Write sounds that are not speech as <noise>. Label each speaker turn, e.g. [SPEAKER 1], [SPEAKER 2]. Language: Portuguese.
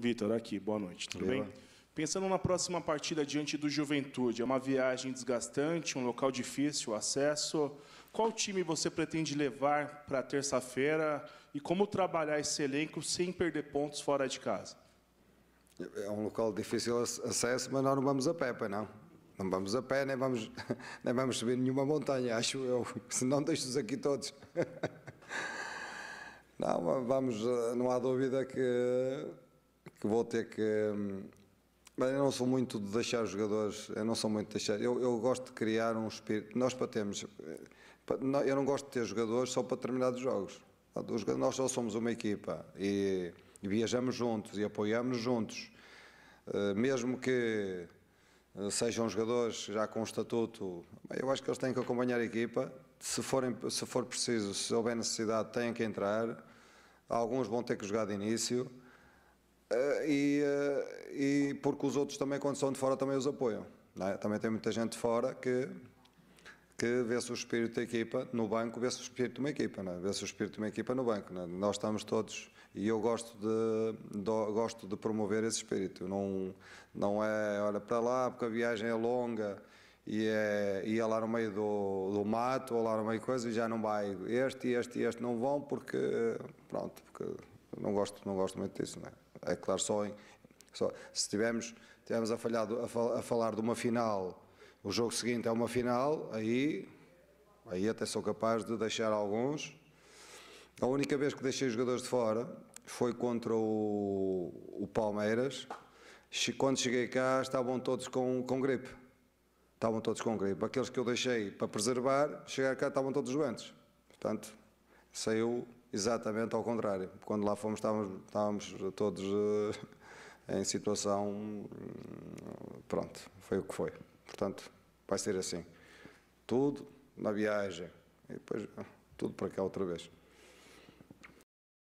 [SPEAKER 1] Vitor, aqui, boa noite, tudo bem? Pensando na próxima partida diante do Juventude, é uma viagem desgastante, um local difícil, acesso. Qual time você pretende levar para terça-feira e como trabalhar esse elenco sem perder pontos fora de casa?
[SPEAKER 2] É um local difícil ac- acesso, mas nós não vamos a pé, não. Não vamos a pé, nem vamos, <laughs> nem vamos subir nenhuma montanha, acho eu. <laughs> Senão deixo-os aqui todos. <laughs> Não, vamos, eh, não há dúvida que, que vou ter que. hum, Mas eu não sou muito de deixar os jogadores, eu não sou muito de deixar. Eu, eu gosto de criar um espírito. Nós para termos. eh, Eu não gosto de ter jogadores só para determinados jogos. Nós só somos uma equipa e, e viajamos juntos e apoiamos juntos. Eh, Mesmo que eh, sejam jogadores já com estatuto, eu acho que eles têm que acompanhar a equipa. Se, forem, se for preciso, se houver necessidade, têm que entrar. Alguns vão ter que jogar de início. Eh, e, eh, e porque os outros também, quando são de fora, também os apoiam. é? Também tem muita gente de fora que, que vê-se o espírito da equipa no banco, vê-se o espírito de uma equipa, é? vê-se o espírito de uma equipa no banco. é? Nós estamos todos, e eu gosto de, do- gosto de promover esse espírito. Não, não é, olha, para lá, porque a viagem é longa e é, e é lá no meio do, do mato ou lá no meio de coisa e já não vai. Este, este e este não vão porque, pronto, porque não gosto, não gosto muito disso. Não é? É claro, só, em, só se estivermos, estivermos a, falhar, do- a, fal- a falar de uma final, o jogo seguinte é uma final, aí, aí até sou capaz de deixar alguns. A única vez que deixei os jogadores de fora foi contra o, o Palmeiras. Quando cheguei cá estavam todos com, com gripe. Estavam todos com gripe. Aqueles que eu deixei para preservar, chegar cá estavam todos doentes. Portanto, saiu exatamente ao contrário. Quando lá fomos estávamos, estávamos todos eh, em situação, hum, pronto, foi o que foi. Portanto, vai ser assim. Tudo na viagem e depois tudo para cá outra vez.